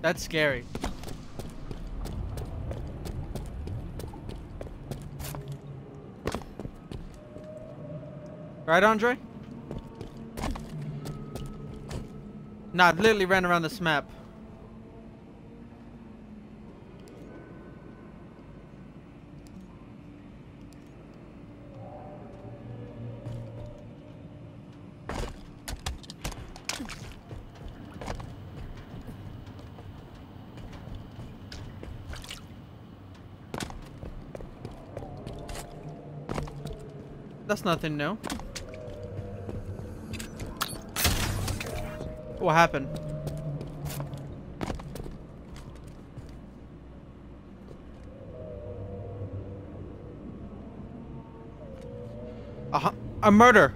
That's scary. Right, Andre? Nah, I literally ran around this map. That's nothing new. What happened? A, hu- a murder.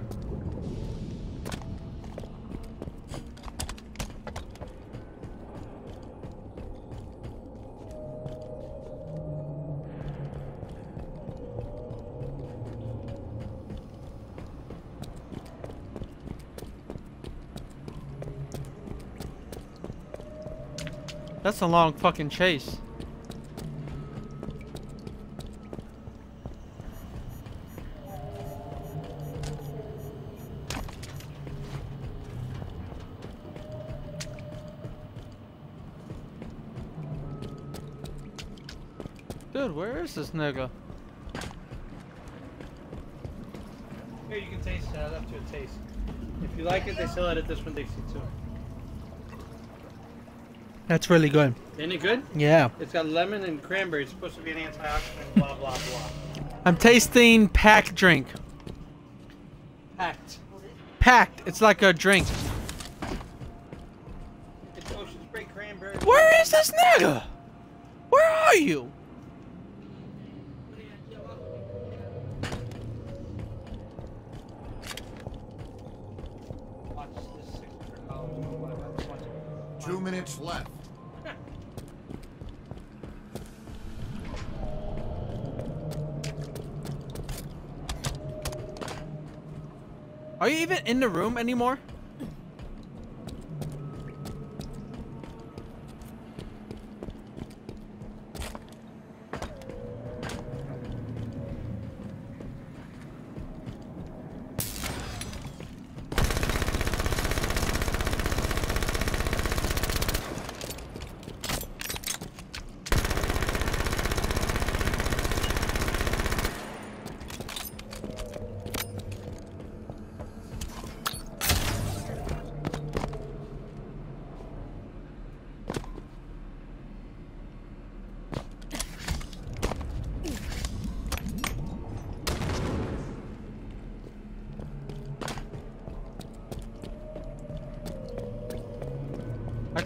That's a long fucking chase. Dude, where is this nigga? Here, you can taste it. I left you a taste. If you like it, they sell it at this one, they see too. That's really good. Isn't it good? Yeah. It's got lemon and cranberry. It's supposed to be an antioxidant, blah, blah, blah. I'm tasting packed drink. Packed. Packed. It's like a drink. It's Ocean Spray Cranberry. Where is this nigga? Where are you? Watch this $600 go by by 20. Two minutes left. Are you even in the room anymore?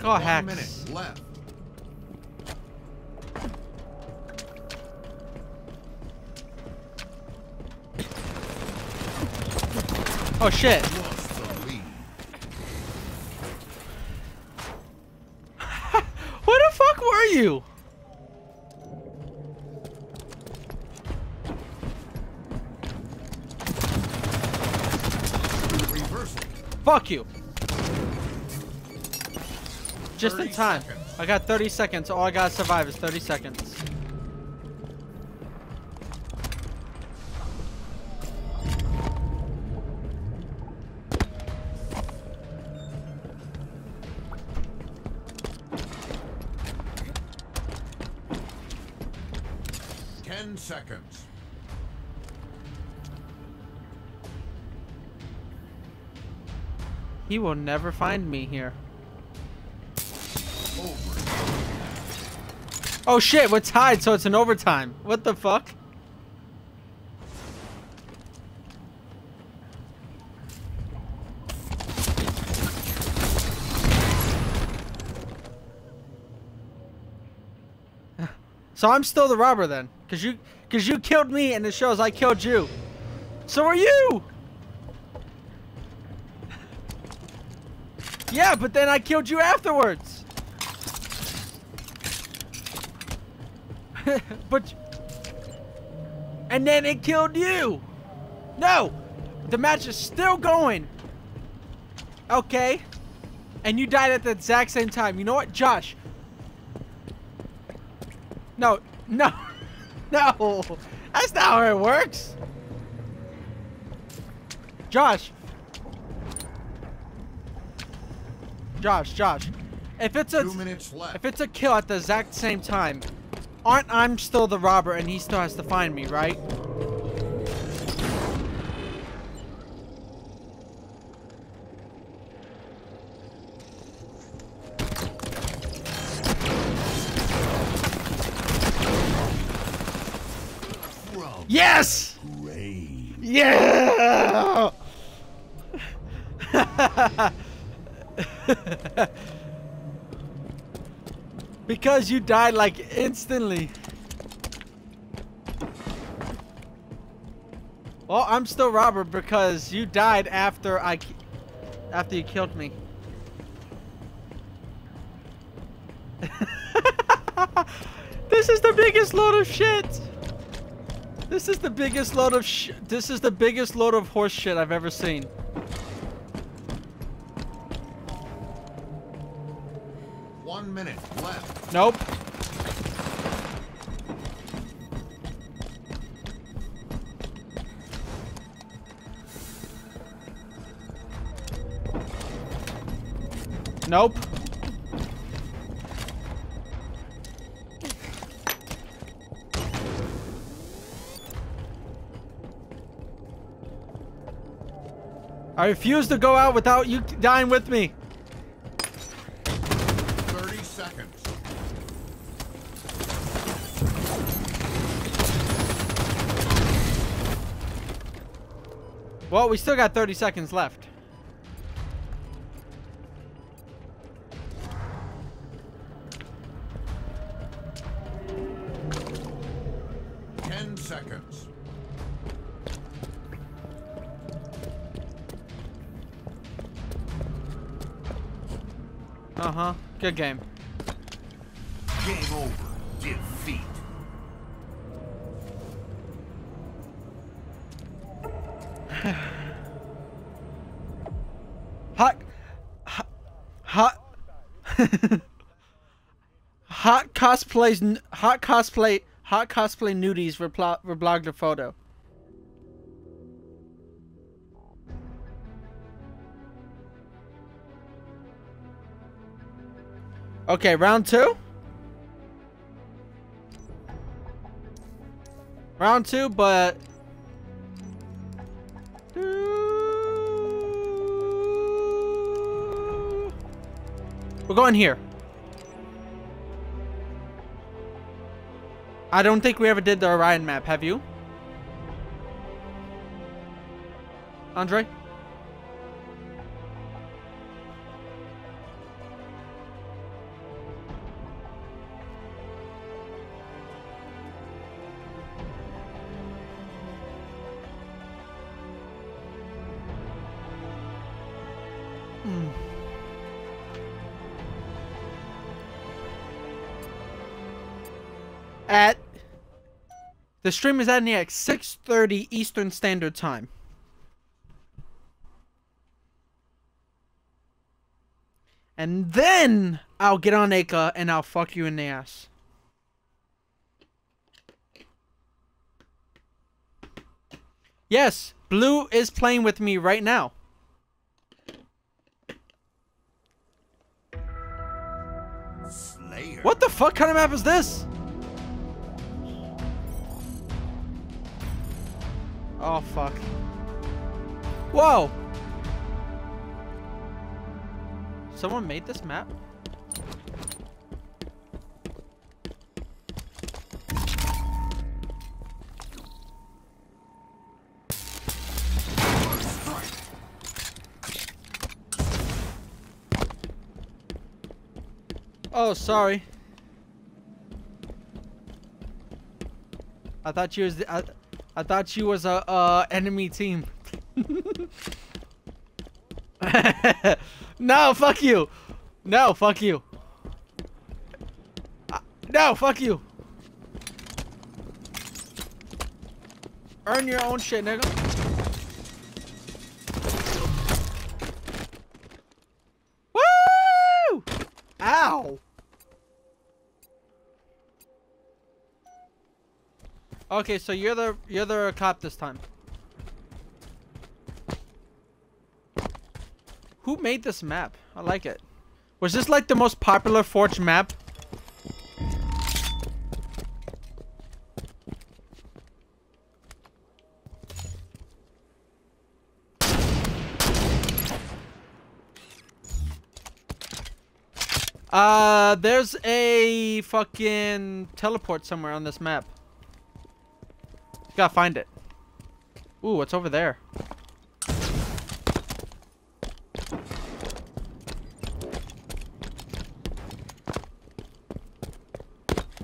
Call hacks. left. Oh shit. In time. seconds. I got 30 seconds. All I gotta survive is 30 seconds. Ten seconds. He will never find me here. Oh shit, we're tied, so it's an overtime. What the fuck? So I'm still the robber then, cause you, cause you killed me, and it shows I killed you. So are you? Yeah, but then I killed you afterwards. but and then it killed you. No, the match is still going. Okay, and you died at the exact same time. You know what, Josh? No, no, no. That's not how it works. Josh. Josh, Josh. If it's a Two minutes left. if it's a kill at the exact same time, aren't I'm still the robber and he still has to find me, right? Yes! Yeah! because you died like instantly. Well, I'm still Robert because you died after I after you killed me. this is the biggest load of shit. This is the biggest load of sh This is the biggest load of horse shit I've ever seen. One minute left. Nope. Nope. I refuse to go out without you dying with me. 30 seconds. Well, we still got 30 seconds left. Ten seconds. Uh-huh. Good game. Game over. hot cosplays, hot cosplay, hot cosplay nudies reblogged a photo. Okay, round two. Round two, but We're going here. I don't think we ever did the Orion map, have you? Andre? Hmm. At the stream is ending at 6:30 Eastern Standard Time. And then I'll get on Aika and I'll fuck you in the ass. Yes, Blue is playing with me right now. Slayer. What the fuck kind of map is this? Oh fuck. Whoa! Someone made this map? Oh, sorry. I thought you was the, I, I thought you was a uh enemy team. no, fuck you. No, fuck you. Uh, no, fuck you. Earn your own shit, nigga. Okay, so you're the you're the cop this time. Who made this map? I like it. Was this like the most popular Forge map? Uh, there's a fucking teleport somewhere on this map. Gotta find it. Ooh, what's over there?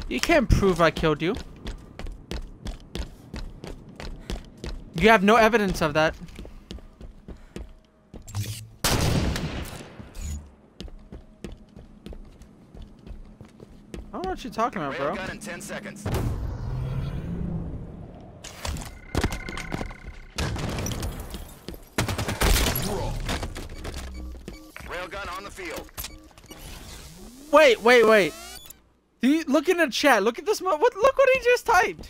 You can't prove I killed you. You have no evidence of that. I don't know what you're talking about, bro. In 10 seconds. Wait, wait, wait. Do you look in the chat? Look at this. What? Look what he just typed.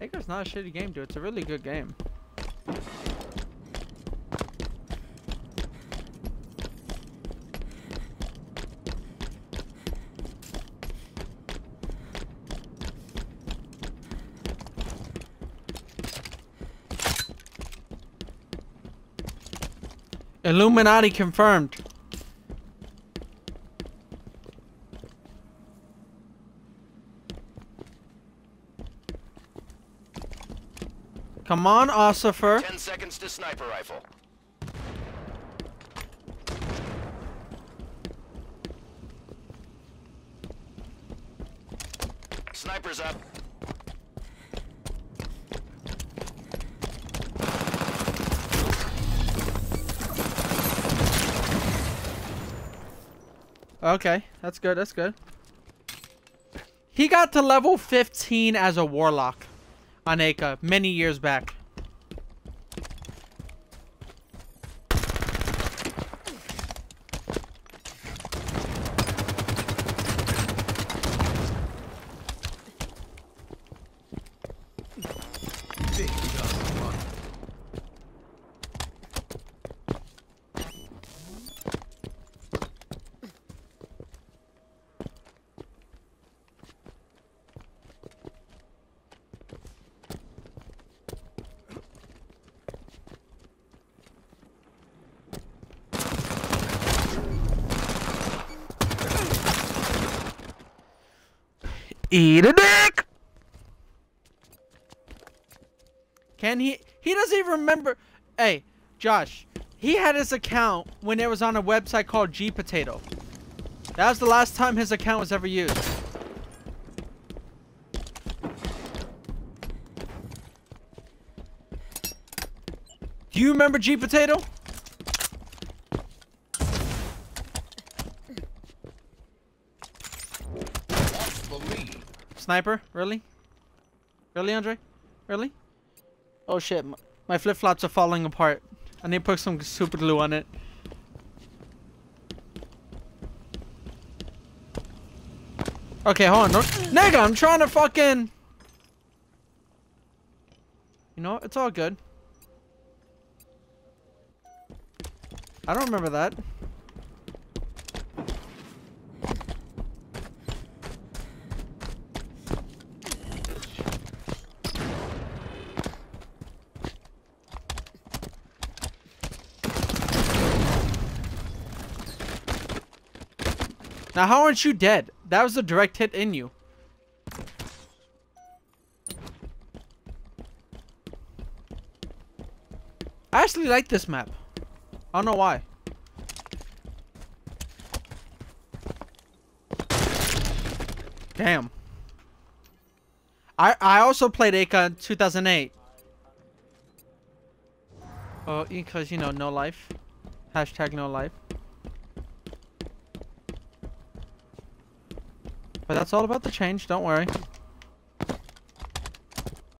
Aika's not a shitty game, dude. It's a really good game. Illuminati confirmed. Come on, Ossifer. 10 seconds to sniper rifle. Sniper's up. Okay, that's good, that's good. He got to level 15 as a warlock on Aika many years back. Eat a dick! Can he? He doesn't even remember. Hey, Josh, he had his account when it was on a website called gPotato. That was the last time his account was ever used. Do you remember gPotato? Sniper? Really? Really, Andre? Really? Oh shit, my flip-flops are falling apart. I need to put some super glue on it. Okay, hold on. No Nigga, I'm trying to fucking... You know what? It's all good. I don't remember that. Now, how aren't you dead? That was a direct hit in you. I actually like this map. I don't know why. Damn. I I also played Aika in 2008. Oh, because you know, no life. Hashtag no life. But that's all about the change, don't worry.